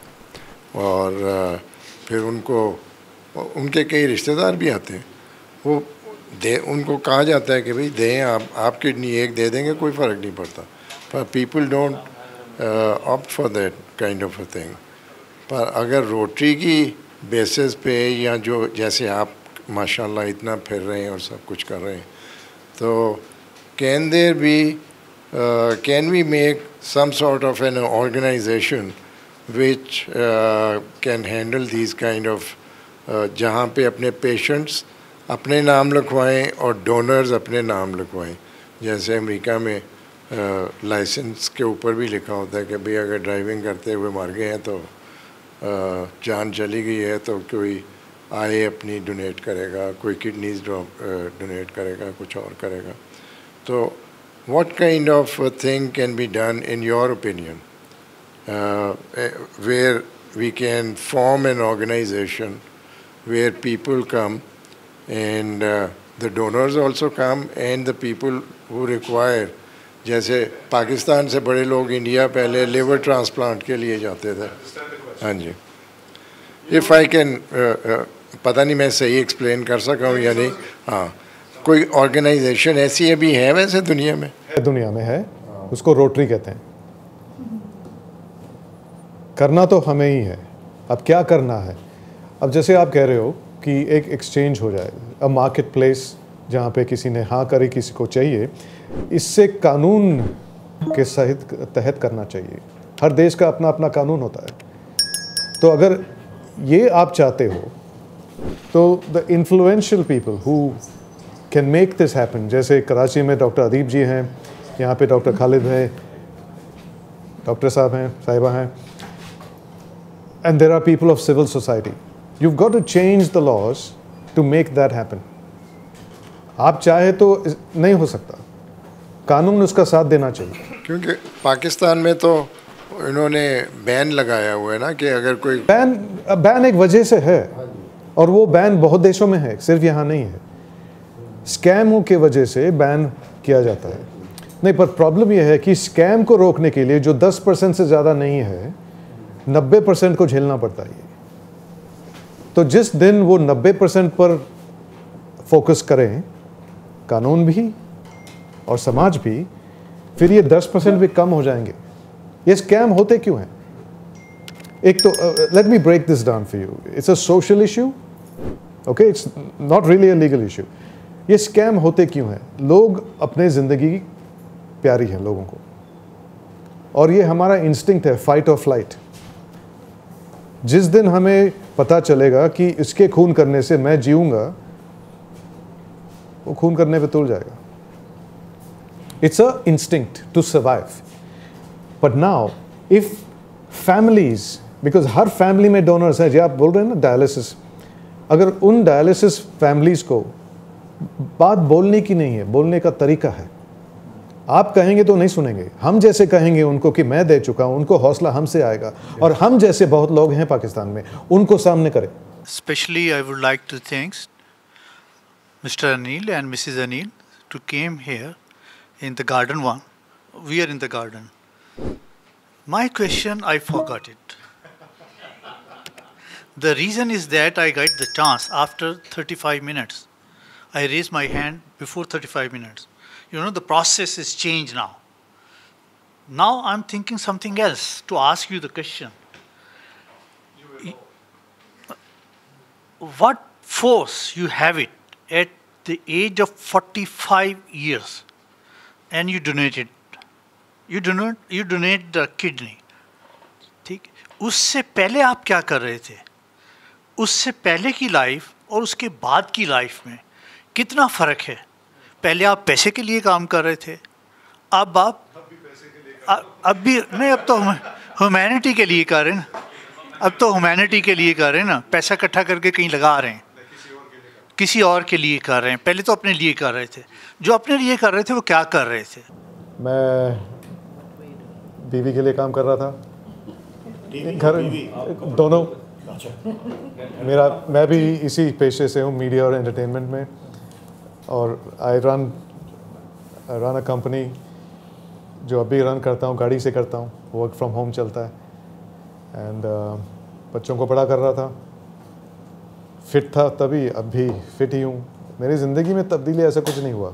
और फिर उनको उनके कई रिश्तेदार भी आते हैं। वो दे, उनको कहा जाता है कि भाई दें आप आप किडनी एक दे देंगे, कोई फ़र्क नहीं पड़ता। पर people don't opt for that kind of a thing पर अगर रोटरी की बेसिस पे या जो, जैसे आप माशाल्लाह इतना फिर रहे हैं और सब कुछ कर रहे हैं तो can there be can we make some sort of an organization which uh, can handle these kind of uh, जहाँ पे अपने पेशेंट्स अपने नाम लिखवाएँ और डोनर्स अपने नाम लिखवाएँ। जैसे अमेरिका में लाइसेंस के ऊपर भी लिखा होता है कि भाई अगर ड्राइविंग करते हुए मर गए हैं तो जान चली गई है तो कोई आए अपनी डोनेट करेगा कोई किडनीज डोनेट करेगा कुछ और करेगा। तो of thing can be done in your opinion? uh, eh, where we can form an organization where people come and uh, the donors also come and the people who require जैसे पाकिस्तान से बड़े लोग इंडिया पहले लिवर ट्रांसप्लांट के लिए जाते थे। हाँ जी। इफ़ आई कैन पता नहीं मैं सही एक्सप्लेन कर सका हूँ या नहीं। हाँ। कोई ऑर्गेनाइजेशन ऐसी अभी है वैसे दुनिया में? दुनिया में है। उसको रोटरी कहते हैं। करना तो हमें ही है। अब क्या करना है? अब जैसे आप कह रहे हो कि एक एक्सचेंज हो जाए अब मार्केट प्लेस जहाँ पे किसी ने हाँ करी, किसी को चाहिए, इससे कानून के सहित तहत करना चाहिए। हर देश का अपना अपना कानून होता है। तो अगर ये आप चाहते हो तो the influential people who can make this happen जैसे कराची में डॉक्टर अदीब जी हैं, यहाँ पे डॉक्टर खालिद हैं डॉक्टर साहब हैं, साहिबा हैं and there are people of civil society. You've got to change the laws to make that happen. आप चाहे तो नहीं हो सकता। कानून उसका साथ देना चाहिए। क्योंकि पाकिस्तान में तो इन्होंने बैन लगाया हुआ है ना कि अगर कोई बैन बैन एक वजह से है। और वो बैन बहुत देशों में है सिर्फ़ यहाँ नहीं है। स्कैमों के वजह से बैन किया जाता है। नहीं पर प्रॉब्लम यह है कि स्कैम को रोकने के लिए जो 10 परसेंट से ज़्यादा नहीं है 90 परसेंट को झेलना पड़ता है तो जिस दिन वो 90 परसेंट पर फोकस करें, कानून भी और समाज भी, फिर ये 10 परसेंट भी कम हो जाएँगे। ये स्कैम होते क्यों हैं? एक तो let me break this down for you it's a social issue okay it's not really a legal issue ये स्कैम होते क्यों हैं? लोग अपने ज़िंदगी प्यारी है, लोगों को। और ये हमारा इंस्टिंक्ट है फाइट और फ़्लाइट जिस दिन हमें पता चलेगा कि इसके खून करने से मैं जीऊँगा, वो खून करने पे तुल जाएगा। It's a instinct to survive but now if families because her family में डोनर्स हैं, जो आप बोल रहे हैं ना डायलिसिस अगर उन डायलिसिस फैमिलीज़ को बात बोलने की नहीं है, बोलने का तरीका है आप कहेंगे तो नहीं सुनेंगे। हम जैसे कहेंगे उनको कि मैं दे चुका हूँ, उनको हौसला हमसे आएगा। और हम जैसे बहुत लोग हैं पाकिस्तान में, उनको सामने करें। Specially I would like to thanks mister Anil and missus Anil to came here in the garden one we are in the garden my question I forgot it the reason is that I got the chance after thirty five minutes I raise my hand before thirty five minutes You know, the process is changed now. Now I'm thinking something else to ask you the question. What force you have it at the age of 45 years and you donated you donate you donate the kidney ठीक उससे पहले आप क्या कर रहे थे उससे पहले की लाइफ और उसके बाद की लाइफ में कितना फ़र्क है पहले आप पैसे के लिए काम कर रहे थे। अब आप अब भी नहीं अब तो ह्यूमैनिटी के लिए कर रहे हैं ना। अब तो ह्यूमैनिटी के लिए कर रहे हैं ना। पैसा इकट्ठा करके कहीं लगा रहे हैं। किसी और के लिए कर रहे हैं। पहले तो अपने लिए कर रहे थे। जो अपने लिए कर रहे थे वो क्या कर रहे थे? मैं बीवी के लिए काम कर रहा था। घर दोनों। मेरा मैं भी इसी पेशे से हूँ मीडिया और एंटरटेनमेंट में। और I run run a company जो अभी रन करता हूँ गाड़ी से करता हूँ वर्क फ्रॉम होम चलता है। एंड uh, बच्चों को पढ़ा कर रहा था। फिट था तभी अब भी फिट ही हूँ। मेरी ज़िंदगी में तब्दीली ऐसा कुछ नहीं हुआ।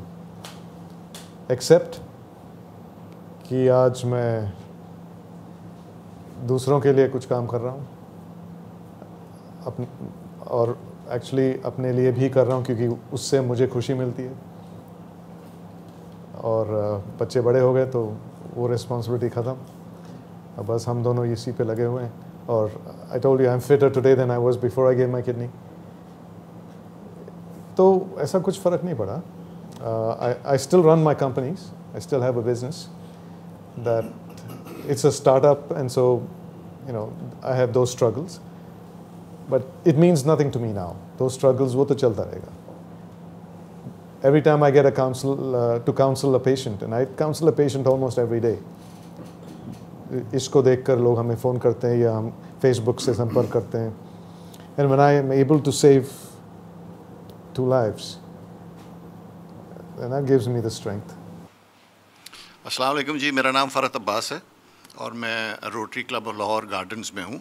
एक्सेप्ट कि आज मैं दूसरों के लिए कुछ काम कर रहा हूँ। अपन और एक्चुअली अपने लिए भी कर रहा हूँ क्योंकि उससे मुझे खुशी मिलती है। और बच्चे बड़े हो गए तो वो रिस्पॉन्सिबिलिटी ख़त्म। अब बस हम दोनों इसी पे लगे हुए हैं। और I told you I am fitter today than I was before I gave my kidney तो ऐसा कुछ फ़र्क नहीं पड़ा। I still run my companies I still have a business that it's a startup and so you know I have though struggles but it means nothing to me now though struggles वो तो चलता रहेगा। Every time I get a counsel uh, to counsel a patient, and I counsel a patient almost every day. इसको देखकर लोग हमें फ़ोन करते हैं या हम फेसबुक से संपर्क करते हैं। And when I am able to save two lives that gives me the strength अस्सलाम वालेकुम जी मेरा नाम फ़रत अब्बास है और मैं Rotary Club of Lahore Gardens में हूँ।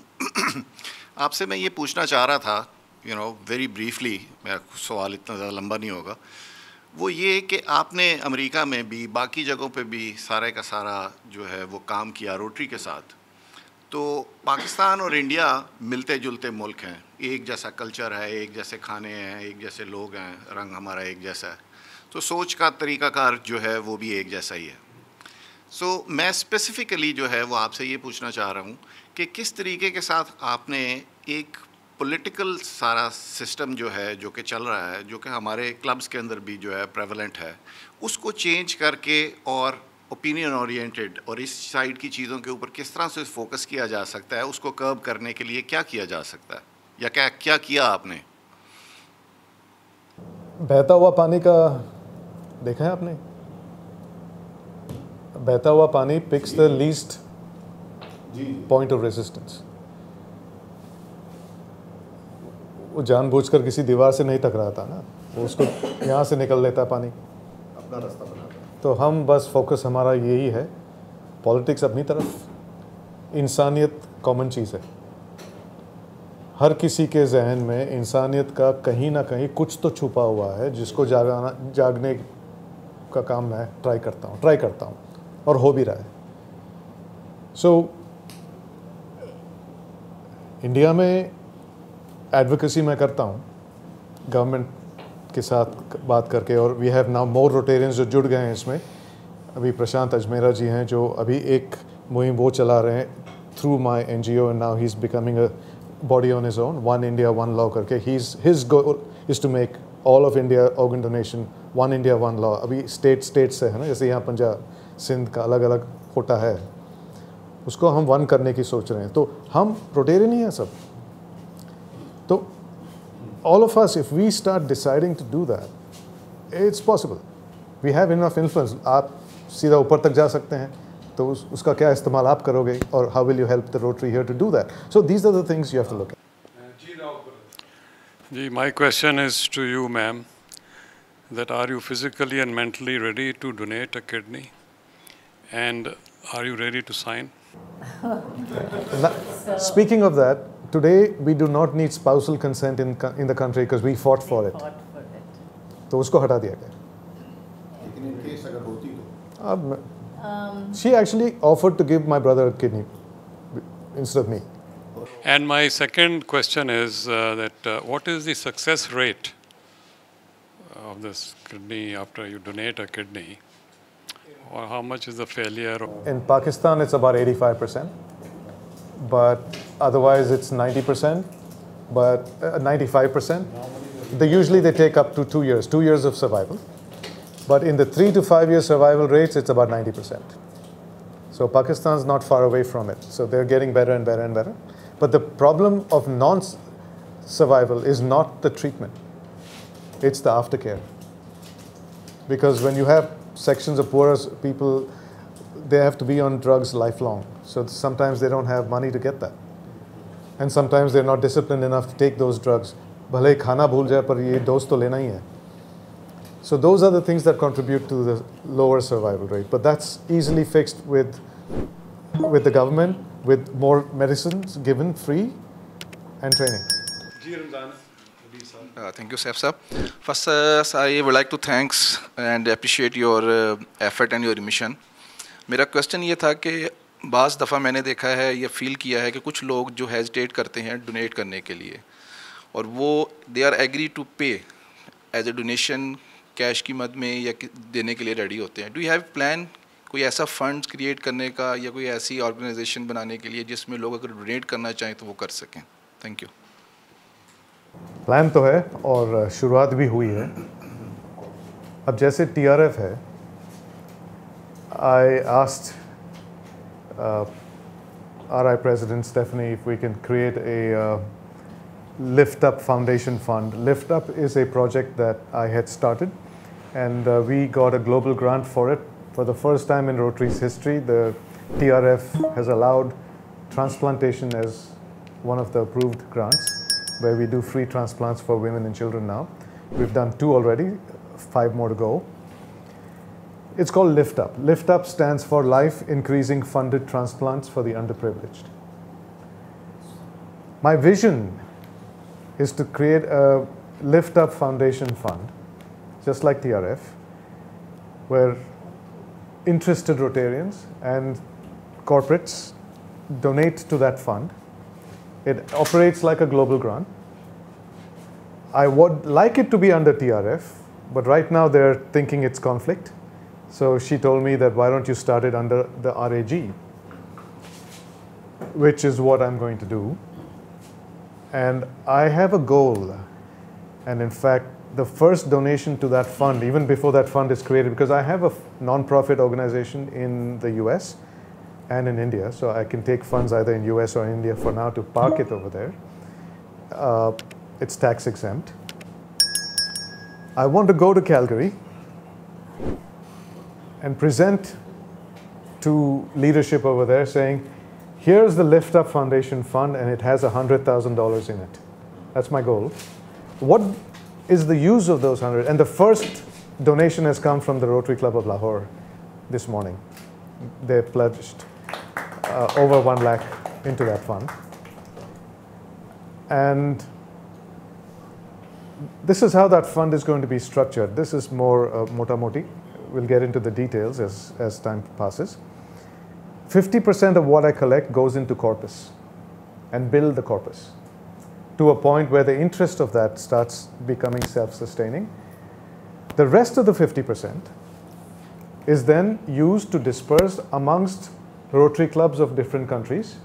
आपसे मैं ये पूछना चाह रहा था यू नो वेरी ब्रीफली मेरा सवाल इतना ज़्यादा लंबा नहीं होगा। वो ये कि आपने अमेरिका में भी, बाकी जगहों पे भी सारे का सारा जो है वो काम किया रोटरी के साथ। तो पाकिस्तान और इंडिया मिलते जुलते मुल्क हैं। एक जैसा कल्चर है, एक जैसे खाने हैं, एक जैसे लोग हैं, रंग हमारा एक जैसा है। तो सोच का तरीक़ाकार जो है वो भी एक जैसा ही है। सो so, मैं स्पेसिफ़िकली जो है वो आपसे ये पूछना चाह रहा हूँ कि किस तरीके के साथ आपने एक पॉलिटिकल सारा सिस्टम जो है जो कि चल रहा है जो कि हमारे क्लब्स के अंदर भी जो है प्रेवलेंट है उसको चेंज करके और ओपिनियन ओरिएंटेड और इस साइड की चीज़ों के ऊपर किस तरह से फोकस किया जा सकता है उसको कर्व करने के लिए क्या किया जा सकता है? या क्या क्या किया आपने? बहता हुआ पानी का देखा है आपने? बहता हुआ पानी picks the least point of resistance वो जानबूझकर किसी दीवार से नहीं टकराता ना। वो उसको यहाँ से निकल लेता पानी। अपना रास्ता बनाता तो हम बस फोकस हमारा यही है। पॉलिटिक्स अपनी तरफ़। इंसानियत कॉमन चीज़ है। हर किसी के जहन में इंसानियत का कहीं ना कहीं कुछ तो छुपा हुआ है जिसको जागाना जागने का काम मैं ट्राई करता हूँ ट्राई करता हूँ। और हो भी रहा है। सो so, इंडिया में एडवोकेसी मैं करता हूँ गवर्नमेंट के साथ बात करके और we have now more Rotarians जो जुड़ गए हैं इसमें। अभी प्रशांत अजमेरा जी हैं जो अभी एक मुहिम वो चला रहे हैं through my N G O and now he is becoming a body on his own, one India, one law करके। He's his goal is to make all of India organ donation one India one law अभी state state से है ना जैसे यहाँ पंजाब सिंध का अलग अलग कोटा है उसको हम वन करने की सोच रहे हैं। तो हम प्रोटेरियन ही हैं सब। तो all of us if we start deciding to do that it's possible we have enough influence आप सीधा ऊपर तक जा सकते हैं तो उस, उसका क्या इस्तेमाल आप करोगे और how will you help the Rotary here to do that so these are the things you have to look ji my question is to you ma'am that are you physically and mentally ready to donate a kidney and are you ready to sign speaking of that today we do not need spousal consent in in the country because we fought for it तो उसको हटा दिया गया लेकिन इन केस अगर होती तो अब she actually offered to give my brother a kidney instead of me. And my second question is uh, that uh, what is the success rate of this kidney after you donate a kidney? or how much is the failure? In Pakistan, it's about 85%, but otherwise it's 90%, but uh, 95%. They usually they take up to two years, two years of survival. But in the three to five year survival rates, it's about 90%. So Pakistan's not far away from it. So they're getting better and better and better. But the problem of non survival is not the treatment, it's the aftercare. Because when you have sections of poorer people, they have to be on drugs lifelong. So sometimes they don't have money to get that. And sometimes they're not disciplined enough to take those drugs. भले ही खाना भूल जाए पर ये डोज तो लेना ही है so those are the things that contribute to the lower survival rate. But that's easily fixed with, with the government, with more medicines given free and training. Uh, thank you, Saif sir. First, uh, I would like to thanks and appreciate your uh, effort and your mission. मेरा क्वेश्चन ये था कि बाज़ दफ़ा मैंने देखा है या फील किया है कि कुछ लोग जो हेजिटेट करते हैं डोनेट करने के लिए और वो they are agree to pay as a donation cash की मद में या देने के लिए रेडी होते हैं डू हैव प्लान कोई ऐसा फंड क्रिएट करने का या कोई ऐसी ऑर्गेनाइजेशन बनाने के लिए जिसमें लोग अगर डोनेट करना चाहें तो वो कर सकें थैंक यू प्लान तो है और शुरुआत भी हुई है अब जैसे टीआरएफ है I asked R I president Stephanie if we can create a Lift Up Foundation Fund. Lift Up is a project that I had started and uh, we got a global grant for it. For the first time in Rotary's history, the TRF has allowed transplantation as one of the approved grants, where we do free transplants for women and children now. We've done two already, five more to go. It's called Lift Up. Lift Up stands for Life Increasing Funded Transplants for the Underprivileged. My vision is to create a Lift Up Foundation Fund just like TRF, where interested Rotarians and corporates donate to that fund. It operates like a global grant. I would like it to be under TRF, but right now they're thinking it's conflict. So she told me that why don't you start it under the RAG, which is what I'm going to do. And I have a goal, and in fact, the first donation to that fund, even before that fund is created, because I have a non-profit organization in the US and in India, so I can take funds either in US or India for now to park it over there. Uh, it's tax exempt. I want to go to Calgary and present to leadership over there saying, here's the Lift Up Foundation Fund and it has $100,000 in it. That's my goal. What is the use of those 100. And the first donation has come from the Rotary Club of Lahore this morning. They pledged uh, over 1 lakh into that fund. And this is how that fund is going to be structured. This is more uh, mota moti. We'll get into the details as, as time passes. 50% of what I collect goes into corpus and build the corpus to a point where the interest of that starts becoming self-sustaining. The rest of the 50% is then used to disperse amongst Rotary clubs of different countries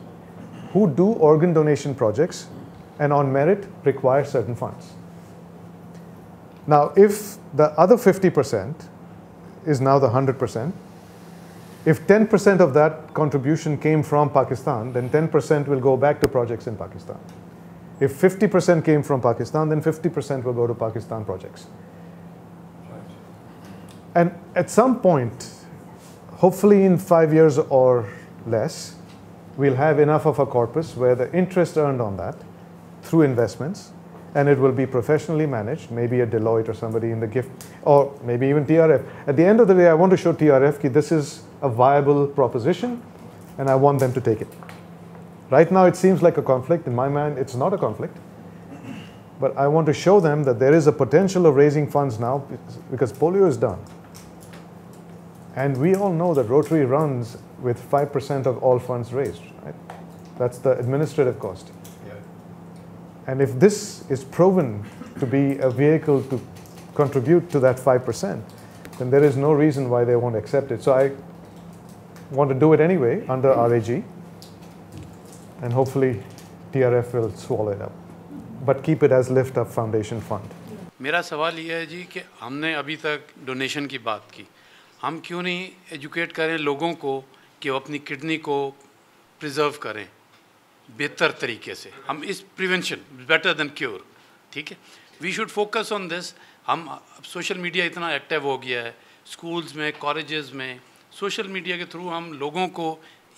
who do organ donation projects and on merit require certain funds. Now, if the other 50% is now the 100%, if 10% of that contribution came from Pakistan, then 10% will go back to projects in Pakistan. If 50% came from Pakistan, then 50% will go to Pakistan projects. And at some point, hopefully in five years or less, we'll have enough of a corpus where the interest earned on that through investments and it will be professionally managed, maybe a Deloitte or somebody in the gift, or maybe even TRF. At the end of the day, I want to show TRF that this is a viable proposition and I want them to take it. Right now, it seems like a conflict. In my mind, it's not a conflict. But I want to show them that there is a potential of raising funds now because polio is done. And we all know that Rotary runs with 5% of all funds raised, right? That's the administrative cost. And if this is proven to be a vehicle to contribute to that 5%, then there is no reason why they won't accept it. So I want to do it anyway under RAG, and hopefully TRF will swallow it up. But keep it as Lift Up Foundation Fund. मेरा सवाल ये है जी कि हमने अभी तक डोनेशन की बात की हम क्यों नहीं एजुकेट करें लोगों को कि वो अपनी किडनी को प्रिजर्व करें बेहतर तरीके से। हम इस प्रिवेंशन बेटर देन क्योर ठीक है? We should focus on this हम सोशल मीडिया इतना एक्टिव हो गया है स्कूल्स में कॉलेजेस में सोशल मीडिया के थ्रू हम लोगों को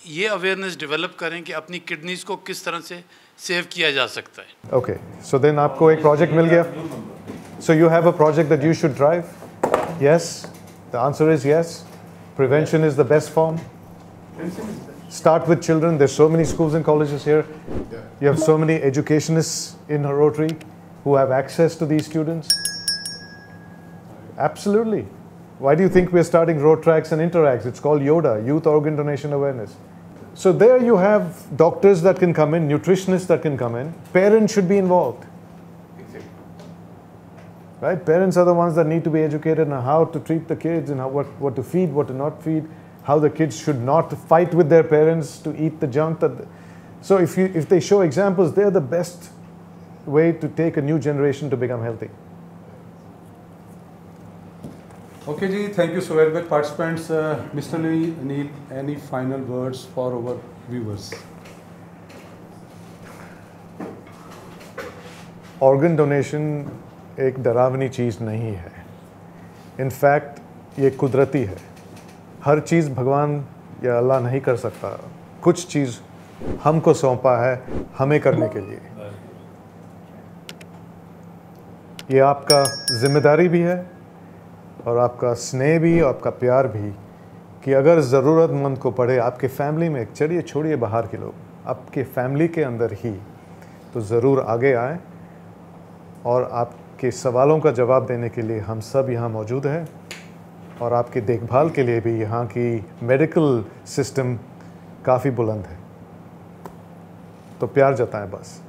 ये अवेयरनेस डेवलप करें कि अपनी किडनीज को किस तरह से सेव किया जा सकता है। ओके सो देन आपको एक प्रोजेक्ट मिल गया। So you have a project that you should drive yes the answer is yes prevention is the best form Start with children. There's so many schools and colleges here. Yeah. You have so many educationists in Rotary who have access to these students. Absolutely. Why do you think we're starting road tracks and interacts? It's called YODA, Youth Organ Donation Awareness. So there you have doctors that can come in, nutritionists that can come in. Parents should be involved. Right? Parents are the ones that need to be educated on how to treat the kids and how, what, what to feed, what to not feed how the kids should not fight with their parents to eat the junk that so if you if they show examples they're the best way to take a new generation to become healthy okay ji thank you so very much participants uh, mr neil any final words for our viewers organ donation एक डरावनी चीज़ नहीं है इनफैक्ट ये कुदरती है हर चीज़ भगवान या अल्लाह नहीं कर सकता। कुछ चीज़ हमको सौंपा है हमें करने के लिए। ये आपका ज़िम्मेदारी भी है और आपका स्नेह भी और आपका प्यार भी कि अगर ज़रूरतमंद को पढ़े आपके फैमिली में, चलिए छोड़िए बाहर के लोग, आपके फैमिली के अंदर ही तो ज़रूर आगे आए और आपके सवालों का जवाब देने के लिए हम सब यहाँ मौजूद हैं। और आपकी देखभाल के लिए भी यहाँ की मेडिकल सिस्टम काफ़ी बुलंद है। तो प्यार जताएँ बस।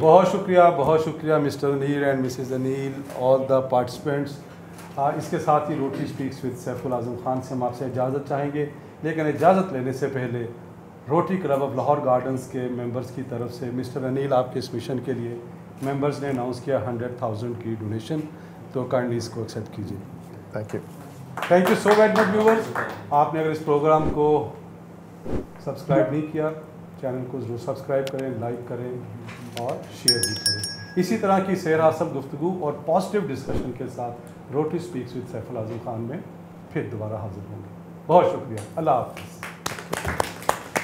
बहुत शुक्रिया बहुत शुक्रिया, mister Anil and missus Anil all the participants इसके साथ ही रोटी स्पीक्स विद सैफुल आज़म खान से हम आपसे इजाज़त चाहेंगे, लेकिन इजाज़त लेने से पहले Rotary Club of Lahore Gardens के मेंबर्स की तरफ़ से मिस्टर अनिल आपके इस मिशन के लिए मेंबर्स ने अनाउंस किया हंड्रेड थाउज़ेंड की डोनेशन तो काइंडली इसको एक्सेप्ट कीजिए। Thank you thank you so very much viewers आपने अगर इस प्रोग्राम को सब्सक्राइब नहीं किया चैनल को ज़रूर सब्सक्राइब करें लाइक करें और शेयर भी करें। इसी तरह की सैरासब गुफ्तु और पॉजिटिव डिस्कशन के साथ रोटी स्पीक्स विद सैफुल आज़म खान में फिर दोबारा हाजिर होंगे। बहुत शुक्रिया। अल्लाह हाफ़